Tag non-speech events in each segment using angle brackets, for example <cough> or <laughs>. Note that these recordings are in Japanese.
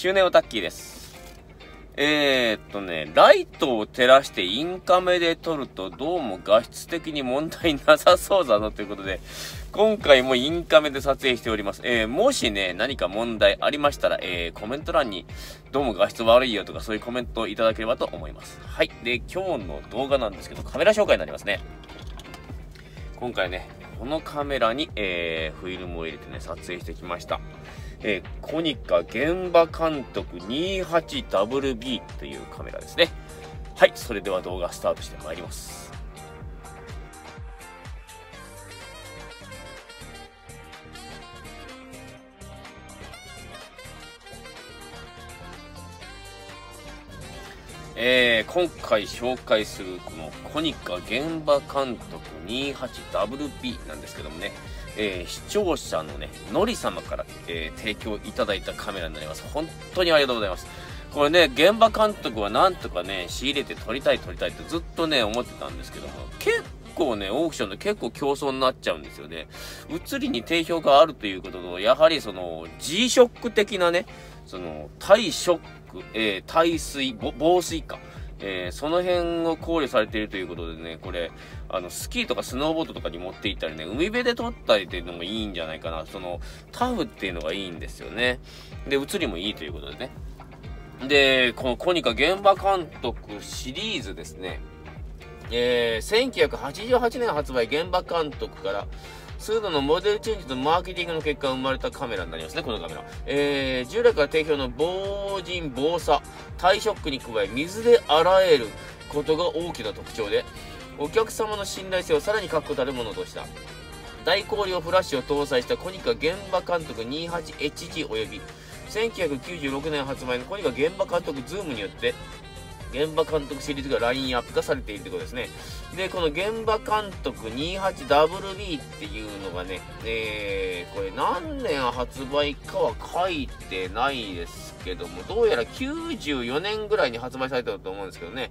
中年オタッキーです。えー、っとね、ライトを照らしてインカメで撮るとどうも画質的に問題なさそうだなということで、今回もインカメで撮影しております。えー、もしね、何か問題ありましたら、えー、コメント欄にどうも画質悪いよとかそういうコメントをいただければと思います。はい。で、今日の動画なんですけど、カメラ紹介になりますね。今回ね、このカメラに、えー、フィルムを入れてね、撮影してきました。えー、コニカ現場監督 28WB というカメラですね。はい、それでは動画スタートしてまいります。えー、今回紹介するこのコニカ現場監督 28WB なんですけどもね、えー、視聴者のね、のり様から、えー、提供いただいたカメラになります。本当にありがとうございます。これね、現場監督はなんとかね、仕入れて撮りたい撮りたいってずっとね、思ってたんですけども、結構ね、オークションで結構競争になっちゃうんですよね。映りに定評があるということと、やはりその G ショック的なね、その対ショックえー、耐水、防水か。えー、その辺を考慮されているということでね、これ、あの、スキーとかスノーボードとかに持って行ったりね、海辺で撮ったりっていうのもいいんじゃないかな。その、タフっていうのがいいんですよね。で、映りもいいということでね。で、このコニカ現場監督シリーズですね。えー、1988年発売現場監督から、数度のモデルチェンジとマーケティングの結果が生まれたカメラになりますね、このカメラ。えー、従来から定評の防塵、防砂、耐ショックに加え、水で洗えることが大きな特徴で、お客様の信頼性をさらに確固たるものとした。大光量フラッシュを搭載したコニカ現場監督 28HG 及び1996年発売のコニカ現場監督ズームによって現場監督シリーズがラインアップ化されているということですね。で、この現場監督 28WB っていうのがね、えー、これ何年発売かは書いてないですけども、どうやら94年ぐらいに発売されたと思うんですけどね。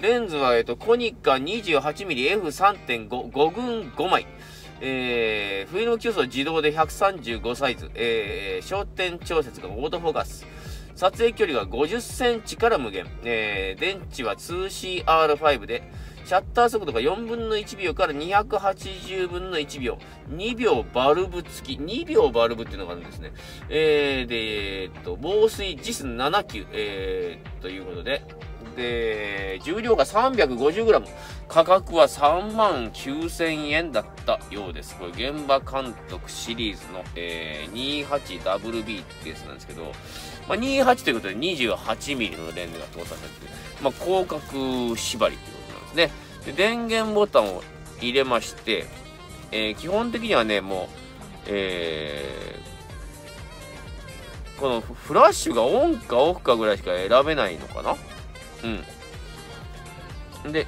レンズは、えっと、コニカ 28mmF3.5、5群5枚。えー、フィルム競争自動で135サイズ、えー、焦点調節がオートフォーカス。撮影距離が50センチから無限。えー、電池は 2CR5 で、シャッター速度が4分の1秒から280分の1秒。2秒バルブ付き。2秒バルブっていうのがあるんですね。えー、で、えー、っと、防水 JIS7 級、えー、ということで、で、重量が 350g。価格は3万9000円だったようです。これ、現場監督シリーズの、えー、28WB ってやつなんですけど、まあ、28ということで 28mm のレンズが搭載されてるまあ、広角縛りということなんですね。で、電源ボタンを入れまして、えー、基本的にはね、もう、えー、このフラッシュがオンかオフかぐらいしか選べないのかな？うん。で、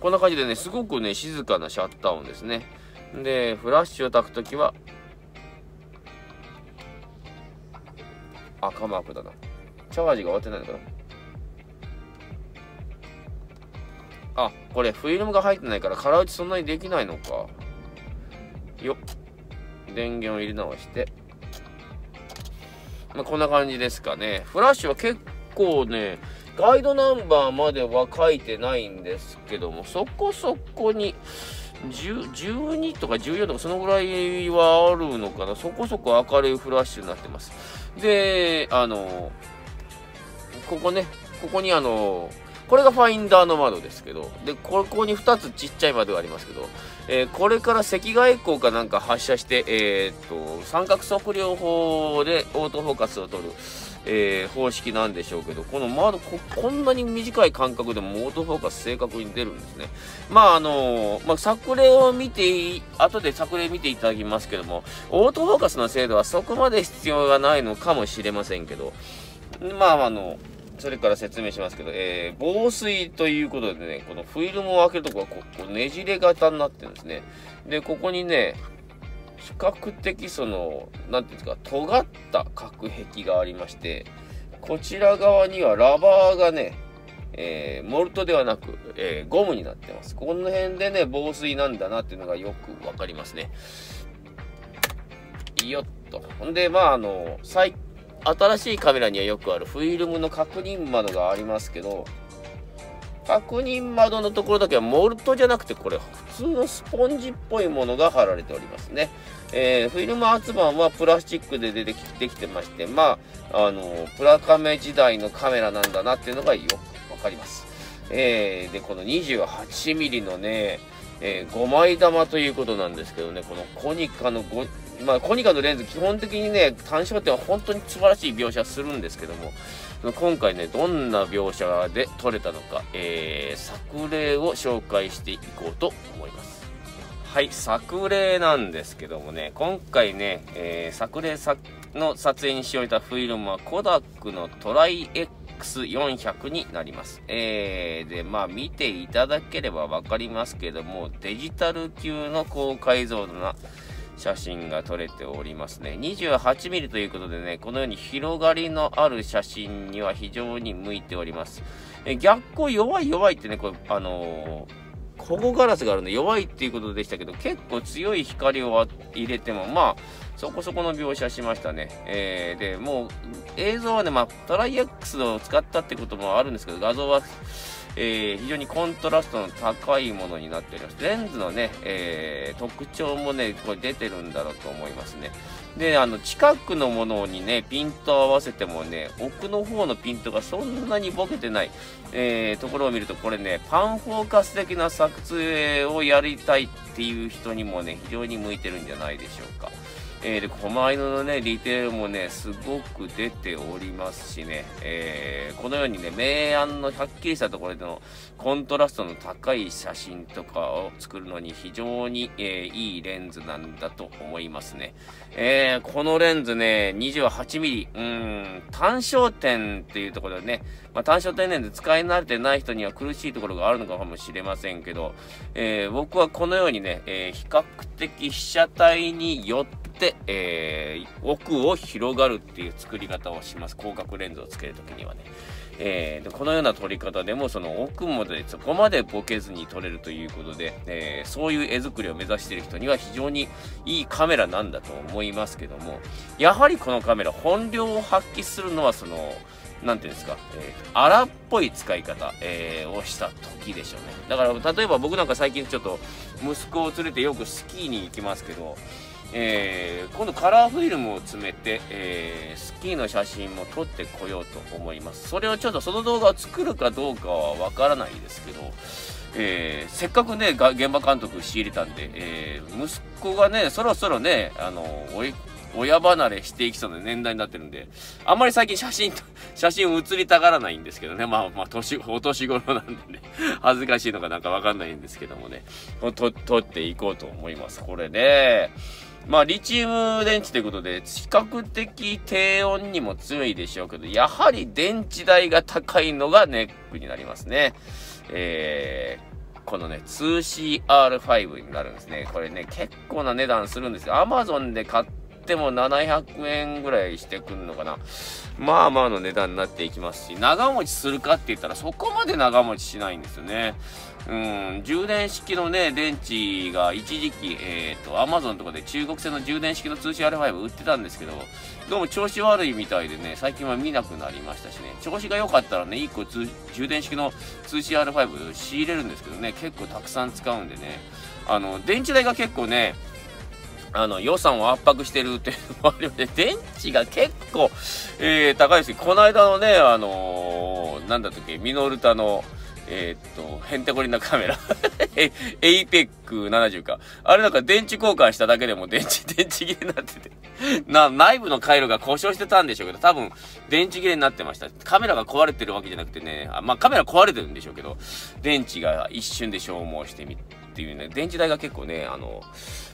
こんな感じでね、すごくね、静かなシャッター音ですね。で、フラッシュを焚くときは、赤マークだな。チャージが終わってないのかなあ、これフィルムが入ってないから空打ちそんなにできないのか。よっ。電源を入れ直して。まあ、こんな感じですかね。フラッシュは結構ね、ガイドナンバーまでは書いてないんですけども、そこそこに、12とか14とかそのぐらいはあるのかな。そこそこ明るいフラッシュになってます。で、あの、ここね、ここにあの、これがファインダーの窓ですけど、で、ここに2つちっちゃい窓がありますけど、えー、これから赤外光かなんか発射して、えー、っと、三角測量法でオートフォーカスを取る、えー、方式なんでしょうけど、この窓こ、こんなに短い間隔でもオートフォーカス正確に出るんですね。まあ、あのまあ、作例を見て、後で作例見ていただきますけども、オートフォーカスの精度はそこまで必要がないのかもしれませんけど、まあ、あの、それから説明しますけど、えー、防水ということでね、このフィルムを開けるとこはここねじれ型になってるんですね。で、ここにね、比較的その、なんていうんですか、尖った隔壁がありまして、こちら側にはラバーがね、えー、モルトではなく、えー、ゴムになってます。この辺でね、防水なんだなっていうのがよくわかりますね。よっと。ほんで、まあ、あの、最、新しいカメラにはよくあるフィルムの確認窓がありますけど、確認窓のところだけはモルトじゃなくてこれ普通のスポンジっぽいものが貼られておりますね。えー、フィルム厚板はプラスチックで出てきできてまして、まあ、あの、プラカメ時代のカメラなんだなっていうのがよくわかります。えー、で、この 28mm のね、えー、5枚玉ということなんですけどね、このコニカの5、まあ、コニカのレンズ、基本的にね、単焦点は本当に素晴らしい描写するんですけども、今回ね、どんな描写で撮れたのか、えー、作例を紹介していこうと思います。はい、作例なんですけどもね、今回ね、えー、作例の撮影に使用したフィルムはコダックのトライ X400 になります。えー、で、まあ見ていただければわかりますけども、デジタル級の高解像度な写真が撮れておりますね。28mm ということでね、このように広がりのある写真には非常に向いております。え逆光弱い弱いってね、これ、あのー、保護ガラスがあるんで弱いっていうことでしたけど、結構強い光を入れても、まあ、そこそこの描写しましたね。えー、で、もう、映像はね、まあ、トライ X を使ったってこともあるんですけど、画像は、えー、非常にコントラストの高いものになっております。レンズのね、えー、特徴もね、これ出てるんだろうと思いますね。で、あの、近くのものにね、ピント合わせてもね、奥の方のピントがそんなにボケてない、えー、ところを見ると、これね、パンフォーカス的な撮影をやりたいっていう人にもね、非常に向いてるんじゃないでしょうか。えー、で、狛犬のね、ディテールもね、すごく出ておりますしね、えー、このようにね、明暗のはっきりしたところでのコントラストの高い写真とかを作るのに非常に、えー、いいレンズなんだと思いますね。えー、このレンズね、28mm、うーん、単焦点っていうところでね、まあ、単焦点レンズ使い慣れてない人には苦しいところがあるのかもしれませんけど、えー、僕はこのようにね、え、比較的被写体によって、え、奥を広がるっていう作り方をします。広角レンズをつけるときにはね。えー、このような撮り方でもその奥までそこまでボケずに撮れるということで、えー、そういう絵作りを目指している人には非常にいいカメラなんだと思いますけどもやはりこのカメラ本領を発揮するのはそのなんていうんですか、えー、荒っぽい使い方、えー、をした時でしょうね。だから、例えば僕なんか最近ちょっと息子を連れてよくスキーに行きますけど、えー、今度カラーフィルムを詰めて、えー、スキーの写真も撮ってこようと思います。それをちょっとその動画を作るかどうかはわからないですけど、えー、せっかくね、現場監督仕入れたんで、えー、息子がね、そろそろね、あの、親離れしていきそうな年代になってるんで、あんまり最近写真、<laughs> 写真写りたがらないんですけどね。まあまあ、年、お年頃なんでね、恥ずかしいのかなんかわかんないんですけどもね、と、撮っていこうと思います。これね、まあ、リチウム電池ということで、比較的低温にも強いでしょうけど、やはり電池代が高いのがネックになりますね。えー、このね、2CR5 になるんですね。これね、結構な値段するんですよ。Amazon で買っても700円ぐらいしてくんのかな。まあまあの値段になっていきますし、長持ちするかって言ったらそこまで長持ちしないんですよね。うん、充電式のね、電池が一時期、えっ、ー、と、アマゾンとかで中国製の充電式の 2CR5 売ってたんですけど、どうも調子悪いみたいでね、最近は見なくなりましたしね、調子が良かったらね、1個充電式の 2CR5 仕入れるんですけどね、結構たくさん使うんでね、あの、電池代が結構ね、あの、予算を圧迫してるっていうのもありまして、電池が結構、えー、高いですこの間のね、あのー、なんだっけ、ミノルタの、えー、っと、ヘンテコリンなカメラ。<laughs> APEX 70か。あれなんか電池交換しただけでも電池、<laughs> 電池切れになってて。な、内部の回路が故障してたんでしょうけど、多分、電池切れになってました。カメラが壊れてるわけじゃなくてね、あまあカメラ壊れてるんでしょうけど、電池が一瞬で消耗してみっていうね、電池代が結構ね、あの、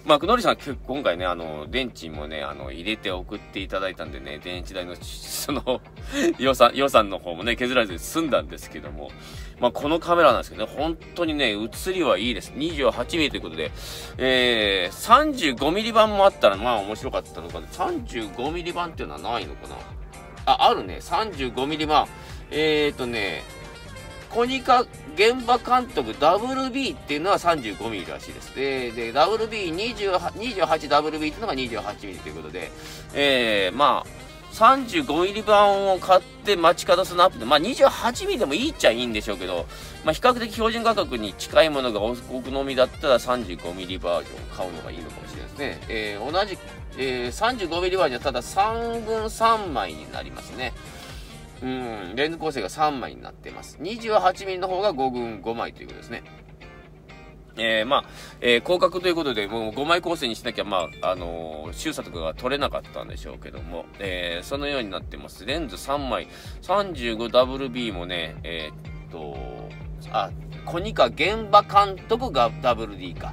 まあ、くのりさん今回ね、あの、電池もね、あの、入れて送っていただいたんでね、電池代の、<laughs> その、予算、予算の方もね、削られて済んだんですけども、まあ、このカメラなんですけどね、本当にね、映りはいいです。28mm ということで、えー、35mm 版もあったら、まあ面白かったのかな。35mm 版っていうのはないのかなあ、あるね。35mm 版。えーとね、コニカ現場監督 WB っていうのは 35mm らしいです。で、で WB28、28WB っていうのが 28mm ということで、えー、まあ、35mm 版を買って街角スナップで、まあ 28mm でもいいっちゃいいんでしょうけど、まあ比較的標準価格に近いものがお好みだったら 35mm バージョンを買うのがいいのかもしれないですね。えー、同じ、えー、35mm バージョンはただ3分3枚になりますね。うん、レンズ構成が3枚になっています。28mm の方が5分5枚ということですね。えー、まあ、えー、広角ということで、もう5枚構成にしなきゃ、まあ、あのー、周差とかが取れなかったんでしょうけども、えー、そのようになってます。レンズ3枚、35WB もね、えー、っと、あ、コニカ現場監督が WD か。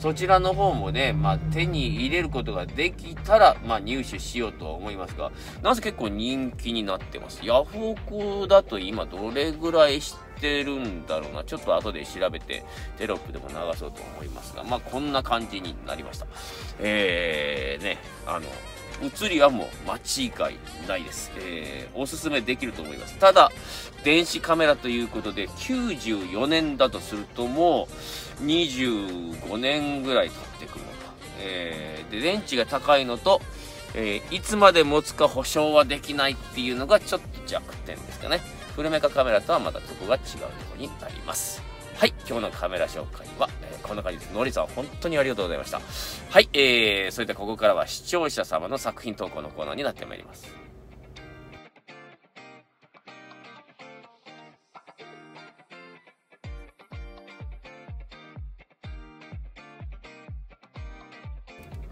そちらの方もね、まあ、手に入れることができたら、まあ、入手しようとは思いますが、なぜ結構人気になってます？ヤフオクだと今どれぐらいしてるんだろうな？ちょっと後で調べてテロップでも流そうと思いますが、まあ、こんな感じになりました。えー、ね、あの、映りはもう間違いないです。えー、おすすめできると思います。ただ、電子カメラということで、94年だとするともう、25年ぐらい経ってくるのか。えー、で、電池が高いのと、えー、いつまで持つか保証はできないっていうのがちょっと弱点ですかね。フルメカカメラとはまたとこが違うところになります。はい、今日のカメラ紹介は、えー、こんな感じです。のりさん、本当にありがとうございました。はい、えー、それではここからは視聴者様の作品投稿のコーナーになってまいります。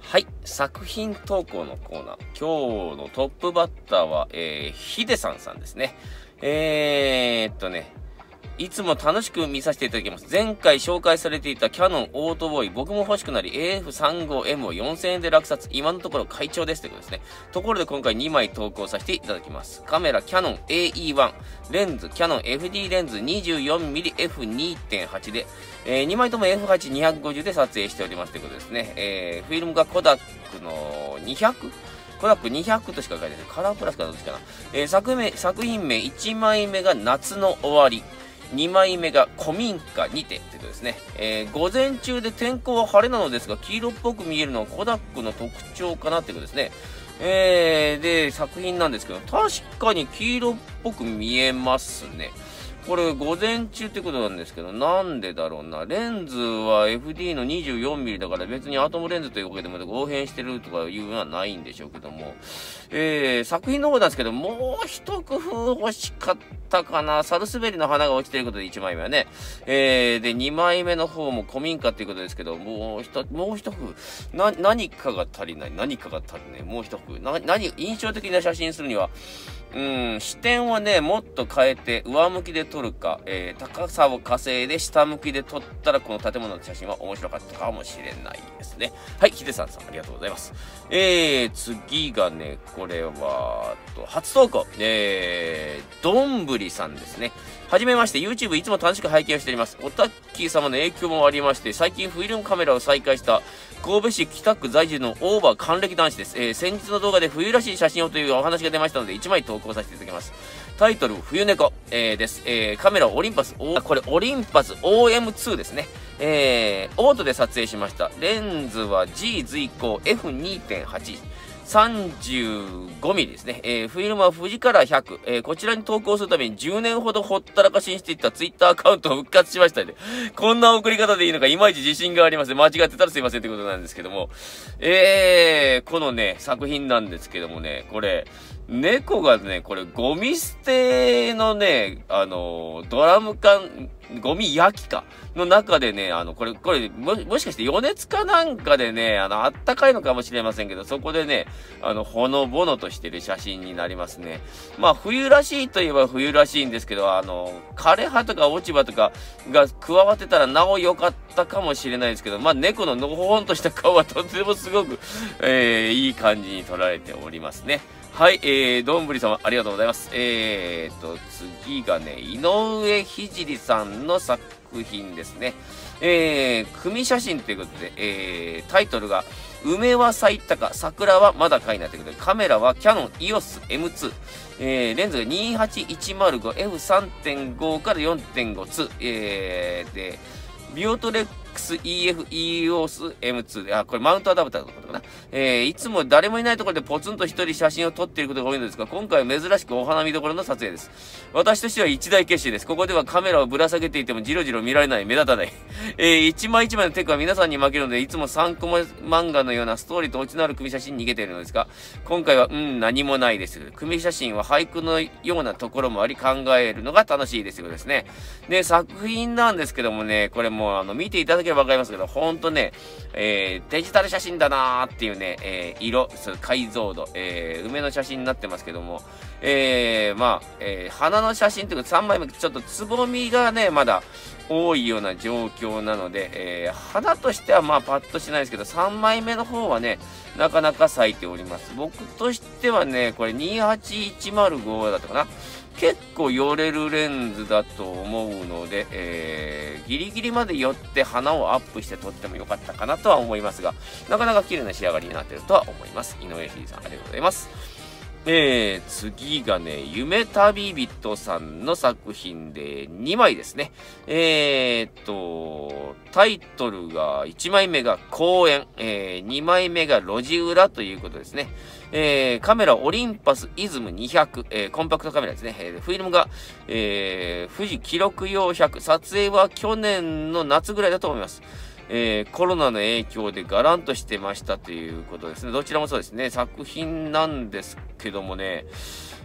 はい。作品投稿のコーナー。今日のトップバッターは、えー、ヒデさんさんですね。えー、っとね、いつも楽しく見させていただきます。前回紹介されていたキヤノンオートボーイ、僕も欲しくなり AF35M を4000円で落札。今のところ快調ですということですね。ところで今回2枚投稿させていただきます。カメラキヤノン AE1、レンズキヤノン FD レンズ 24mmF2.8 で、えー、2枚とも F8250 で撮影しておりますということですね。えー、フィルムがコダックの 200? コダック200としか書いてない。カラープラスかどっちかな。えー、作名、作品名1枚目が夏の終わり。2枚目が古民家にてということですね。えー、午前中で天候は晴れなのですが、黄色っぽく見えるのはコダックの特徴かなということですね。えー、で、作品なんですけど、確かに黄色っぽく見えますね。これ午前中ってことなんですけど、なんでだろうな。レンズは FD の 24mm だから別にアトムレンズというわけでも合変してるとかいうのはないんでしょうけども、えー、作品の方なんですけど、もう一工夫欲しかったかな。サルスベリの花が落ちてることで1枚目はね。えー、で、2枚目の方も古民家っていうことですけど、もう一、もう一工夫。な、何かが足りない。何かが足りない。もう一工夫。な、何、印象的な写真するには、うん、視点はね、もっと変えて、上向きで撮るか、えー、高さを稼いで下向きで撮ったら、この建物の写真は面白かったかもしれないですね。はい、ヒデさんさん、ありがとうございます。えー、次がね、これは、と、初投稿、えー、どんぶりさんですね。はじめまして、YouTube いつも楽しく拝見をしております。おたっきー様の影響もありまして、最近フィルムカメラを再開した神戸市北区在住のオーバー還暦男子です。えー、先日の動画で冬らしい写真をというお話が出ましたので、1枚投稿させていただきます。タイトル、冬猫、えー、です。えー、カメラオリンパス、おこれオリンパス OM2 ですね。えー、オートで撮影しました。レンズは G 随行 F2.8。35ミリですね。えー、フィルムは富士から100。えー、こちらに投稿するために10年ほどほったらかしにしていったツイッターアカウントを復活しましたので、こんな送り方でいいのかいまいち自信がありません。間違ってたらすいませんってことなんですけども。えー、このね、作品なんですけどもね、これ、猫がね、これゴミ捨てのね、あの、ドラム缶、ゴミ焼きか。の中でね、あの、これ、これ、も、もしかして余熱かなんかでね、あの、あったかいのかもしれませんけど、そこでね、あの、ほのぼのとしてる写真になりますね。まあ、冬らしいといえば冬らしいんですけど、あの、枯葉とか落ち葉とかが加わってたらなお良かったかもしれないですけど、まあ、猫ののほほんとした顔はとてもすごく、えー、いい感じに撮られておりますね。はい、えー、どんぶり様、ありがとうございます。えーと、次がね、井上聖さんの作品ですね。えー、組写真ということで、えー、タイトルが、梅は咲いたか、桜はまだかいなということで、カメラはキヤノン EOS M2。えー、レンズが 28105F3.5 から4.5 2えー、で、ビオトレッ XEFEOS M2 で、あ、これマウントアダプターのことかな。えー、いつも誰もいないところでポツンと一人写真を撮っていることが多いのですが、今回は珍しくお花見どころの撮影です。私としては一大決心です。ここではカメラをぶら下げていてもじろじろ見られない、目立たない。<laughs> えー、一枚一枚のテクは皆さんに負けるので、いつも3コマ漫画のようなストーリーと落ちのある組写真に逃げているのですが、今回は、うん、何もないです。組写真は俳句のようなところもあり考えるのが楽しいですよですね。で、作品なんですけどもね、これもうあの、見ていただければわかりますけど、ほんとね、えー、デジタル写真だなーっていうね、えー、色、解像度、えー、梅の写真になってますけども、えー、まあ、えー、花の写真というか3枚目、ちょっとつぼみがね、まだ多いような状況なので、えー、花としてはまあパッとしないですけど、3枚目の方はね、なかなか咲いております。僕としてはね、これ28105だったかな。結構寄れるレンズだと思うので、えー、ギリギリまで寄って花をアップして撮ってもよかったかなとは思いますが、なかなか綺麗な仕上がりになってるとは思います。井上ひさん、ありがとうございます。えー、次がね、夢旅人さんの作品で2枚ですね。えー、と、タイトルが、1枚目が公園、えー、2枚目が路地裏ということですね。えー、カメラオリンパスイズム200、えー、コンパクトカメラですね。えー、フィルムが、えー、富士記録用100、撮影は去年の夏ぐらいだと思います。えー、コロナの影響でガランとしてましたということですね。どちらもそうですね。作品なんですけどもね、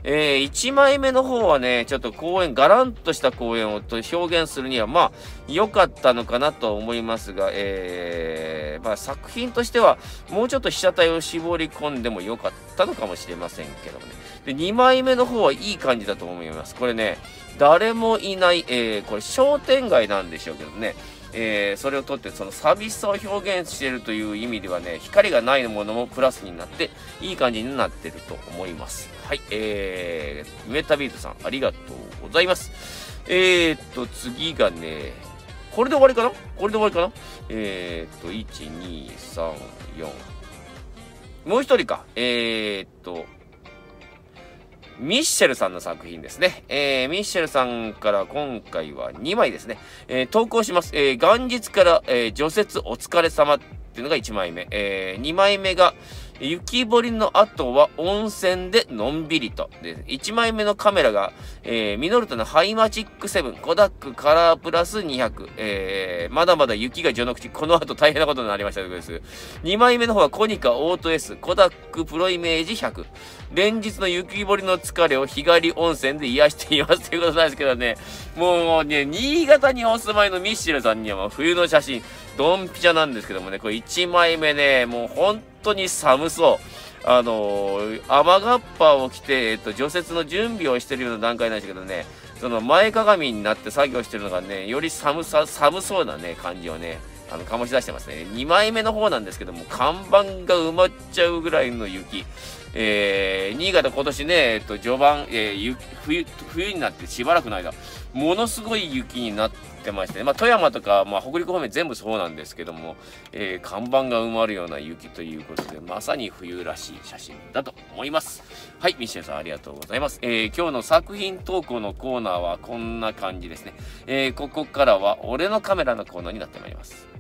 えー、1枚目の方はね、ちょっと公演、ガランとした公演をと表現するには、まあ、良かったのかなと思いますが、えー、まあ、作品としては、もうちょっと被写体を絞り込んでも良かったのかもしれませんけどもね。で、2枚目の方はいい感じだと思います。これね、誰もいない、えー、これ商店街なんでしょうけどね。えー、それをとってその寂しさを表現しているという意味ではね、光がないものもプラスになって、いい感じになってると思います。はい、えー、メタビートさん、ありがとうございます。えー、っと、次がね、これで終わりかな？これで終わりかな？えー、っと、1、2、3、4。もう一人か。えー、っと、ミッシェルさんの作品ですね。えー、ミッシェルさんから今回は2枚ですね。えー、投稿します。えー、元日から、え、除雪お疲れ様っていうのが1枚目。えー、2枚目が、雪掘りの後は温泉でのんびりと。で、1枚目のカメラが、えー、ミノルタのハイマチック7、コダックカラープラス200。えー、まだまだ雪が序の口、この後大変なことになりましたということです。2枚目の方はコニカオート S、コダックプロイメージ100。連日の雪掘りの疲れを日帰り温泉で癒していますということなんですけどね、もうね、新潟にお住まいのミッシェルさんにはもう冬の写真、ドンピシャなんですけどもね、これ1枚目ね、もう本当当に寒そう。あのー、雨がっぱを着て、えっと、除雪の準備をしてるような段階なんですけどね、その前かがみになって作業してるのがね、より寒さ、寒そうなね、感じをね、あの、醸し出してますね。2枚目の方なんですけども、看板が埋まっちゃうぐらいの雪。えー、新潟今年ね、えっと、序盤、えー、冬、冬になってしばらくの間、ものすごい雪になってまして、ね、まあ、富山とか、まあ、北陸方面全部そうなんですけども、えー、看板が埋まるような雪ということで、まさに冬らしい写真だと思います。はい、ミシェルさんありがとうございます。えー、今日の作品投稿のコーナーはこんな感じですね。えー、ここからは、俺のカメラのコーナーになってまいります。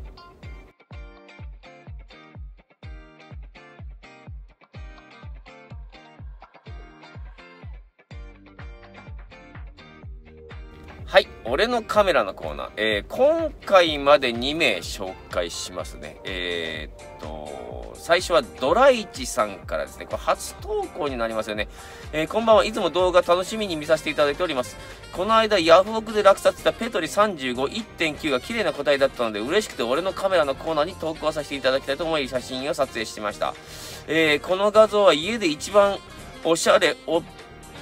のカメラのコーナー。えー、今回まで2名紹介しますね。えー、っと、最初はドライチさんからですね。これ初投稿になりますよね。えー、こんばんはいつも動画楽しみに見させていただいております。この間ヤフオクで落札したペトリ351.9が綺麗な答えだったので嬉しくて俺のカメラのコーナーに投稿させていただきたいと思い写真を撮影してました。えー、この画像は家で一番おしゃれ、おっ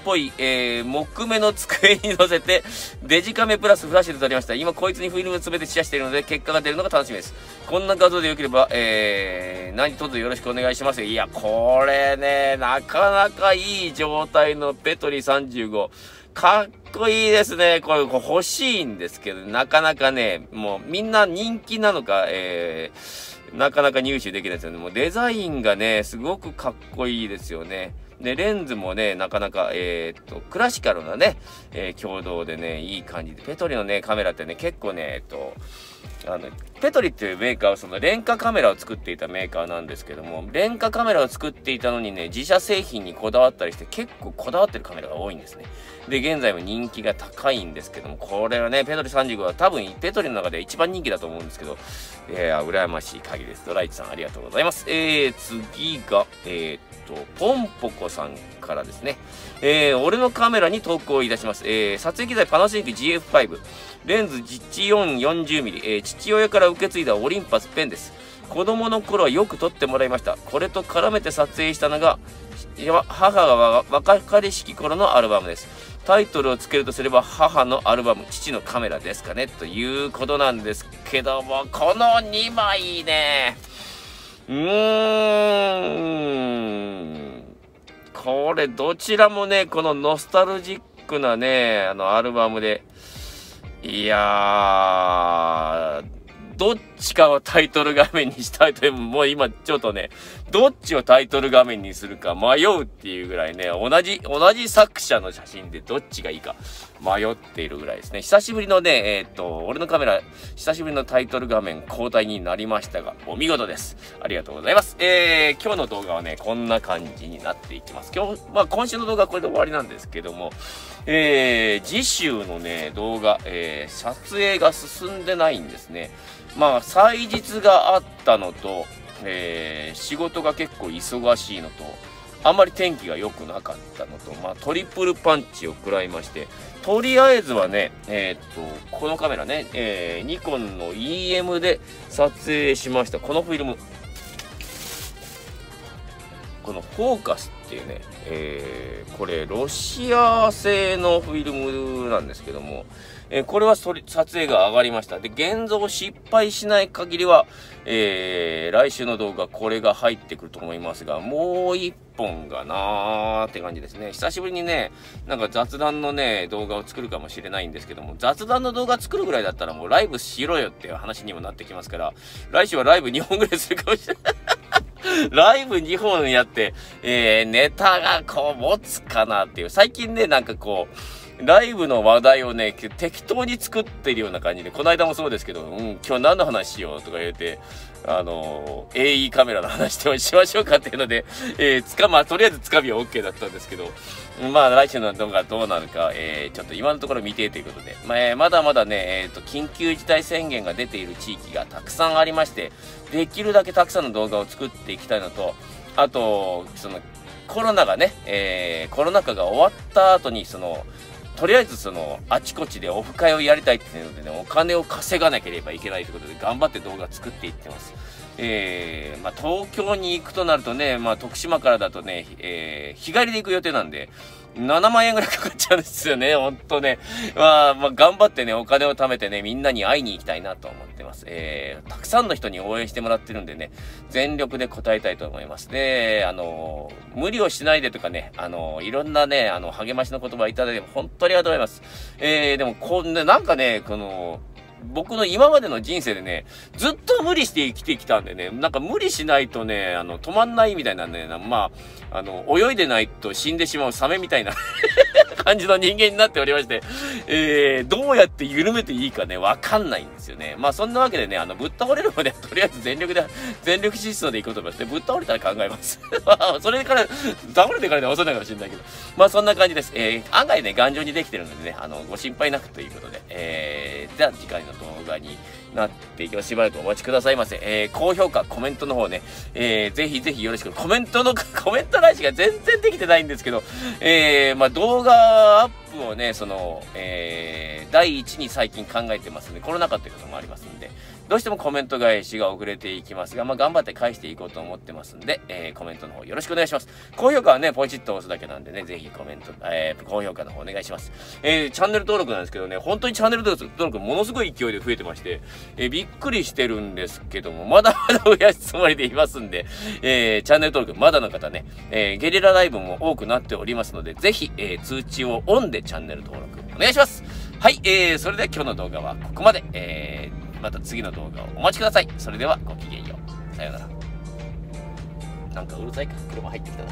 ぽい、えー、木目の机に乗せて、デジカメプラスフラッシュで撮りました。今こいつにフィルム詰めて試写しているので、結果が出るのが楽しみです。こんな画像でよければ、えー、何卒よろしくお願いします。いや、これね、なかなかいい状態のペトリ35。かっこいいですね。これ、これ欲しいんですけど、なかなかね、もうみんな人気なのか、えー、なかなか入手できないですよね。もうデザインがね、すごくかっこいいですよね。で、レンズもね、なかなか、えー、っと、クラシカルなね、えー、共同でね、いい感じで、ペトリのね、カメラってね、結構ね、えっと、あの、ペトリっていうメーカーはその廉価カメラを作っていたメーカーなんですけども、廉価カメラを作っていたのにね、自社製品にこだわったりして結構こだわってるカメラが多いんですね。で、現在も人気が高いんですけども、これはね、ペトリ35は多分ペトリの中で一番人気だと思うんですけど、えー、羨ましい限りです。ドライチさんありがとうございます。えー、次が、えー、っと、ポンポコさんからですね。えー、俺のカメラに投稿いたします。えー、撮影機材パナソニック GF5。レンズ実4 40mm、えー、父親から受け継いだオリンパスペンです。子供の頃はよく撮ってもらいました。これと絡めて撮影したのが、母が若かりしき頃のアルバムです。タイトルをつけるとすれば母のアルバム、父のカメラですかね、ということなんですけども、この2枚ね、うーん、これどちらもね、このノスタルジックなね、あのアルバムで、いやー、ちかをタイトル画面にしたいという、もう今ちょっとね、どっちをタイトル画面にするか迷うっていうぐらいね、同じ、同じ作者の写真でどっちがいいか迷っているぐらいですね。久しぶりのね、えー、っと、俺のカメラ、久しぶりのタイトル画面交代になりましたが、お見事です。ありがとうございます。えー、今日の動画はね、こんな感じになっていきます。今日、まあ今週の動画はこれで終わりなんですけども、えー、次週のね、動画、えー、撮影が進んでないんですね。まあ、祭日があったのと、えー、仕事が結構忙しいのと、あまり天気が良くなかったのと、まあ、トリプルパンチを食らいまして、とりあえずはね、えー、っと、このカメラね、えー、ニコンの EM で撮影しました。このフィルム。このフォーカスっていうね、えー、これロシア製のフィルムなんですけども、えー、これは撮影が上がりました。で、現像失敗しない限りは、えー、来週の動画これが入ってくると思いますが、もう一本がなーって感じですね。久しぶりにね、なんか雑談のね、動画を作るかもしれないんですけども、雑談の動画作るぐらいだったらもうライブしろよっていう話にもなってきますから、来週はライブ2本ぐらいするかもしれない。ライブ2本やって、えー、ネタがこう持つかなっていう。最近ね、なんかこう、ライブの話題をね、適当に作ってるような感じで、この間もそうですけど、うん、今日何の話しようとか言うて、あの、AE カメラの話でもしましょうかっていうので、えー、つか、まあ、とりあえずつかみは OK だったんですけど、まあ、来週の動画どうなるか、えー、ちょっと今のところ見てということで、まあ、えー、まだまだね、えっ、ー、と、緊急事態宣言が出ている地域がたくさんありまして、できるだけたくさんの動画を作っていきたいのと、あと、その、コロナがね、えー、コロナ禍が終わった後に、その、とりあえずその、あちこちでオフ会をやりたいっていうのでね、お金を稼がなければいけないということで、頑張って動画作っていってます。えー、まあ、東京に行くとなるとね、まあ、徳島からだとね、えー、日帰りで行く予定なんで、7万円ぐらいかかっちゃうんですよね、ほんとね。まあ、まあ、頑張ってね、お金を貯めてね、みんなに会いに行きたいなと思ってます。えー、たくさんの人に応援してもらってるんでね、全力で答えたいと思います。で、あの、無理をしないでとかね、あの、いろんなね、あの、励ましの言葉いただいて、本当にありがとうございます。えー、でも、こんな、なんかね、この、僕の今までの人生でね、ずっと無理して生きてきたんでね、なんか無理しないとね、あの、止まんないみたいなんで、ね、まあ、あの、泳いでないと死んでしまうサメみたいな <laughs> 感じの人間になっておりまして、えー、どうやって緩めていいかね、わかんないんですよね。まあそんなわけでね、あの、ぶっ倒れるまで、<laughs> とりあえず全力で、全力疾走でいこうと思いますね。ぶっ倒れたら考えます。<laughs> それから、倒れてからでは遅いかもしれないけど、まあそんな感じです。えー、案外ね、頑丈にできてるのでね、あの、ご心配なくということで、えー、じゃあ次回の動画になっていきます。しばらくお待ちくださいませ。えー、高評価、コメントの方ね、えー、ぜひぜひよろしく。コメントの、<laughs> コメント返しが全然できてないんですけど、えー、まあ動画アップをね、その、えー、第一に最近考えてますんで、コロナ禍ということもありますんで、どうしてもコメント返しが遅れていきますが、まあ、頑張って返していこうと思ってますんで、えー、コメントの方よろしくお願いします。高評価はね、ポチッと押すだけなんでね、ぜひコメント、えー、高評価の方お願いします。えー、チャンネル登録なんですけどね、本当にチャンネル登録ものすごい勢いで増えてまして、えー、びっくりしてるんですけども、まだまだ増やすつもりでいますんで、えー、チャンネル登録まだの方ね、えー、ゲリラライブも多くなっておりますので、ぜひ、えー、通知をオンでチャンネル登録お願いします。はい、えー、それでは今日の動画はここまで。えーまた次の動画をお待ちください。それではごきげんよう。さようなら。なんかうるさいか？車入ってきたな。